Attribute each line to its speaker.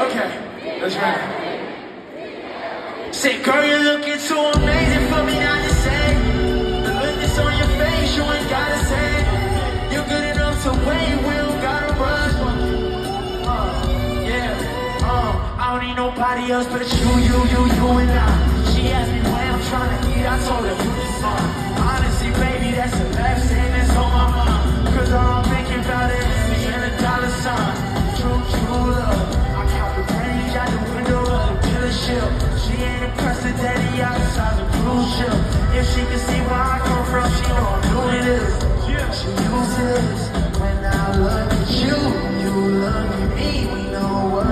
Speaker 1: That's right. Say, girl, you're looking too amazing for me not to say. The that's on your face, you ain't gotta say. You're good enough to wait, we don't gotta rush. Uh, yeah, uh, I don't need nobody else but you, you, you, you and I. She asked me trusted daddy outside the cruise ship. If she can see where I come from, she won't do this. She uses when I look at you, you look at me, we know what.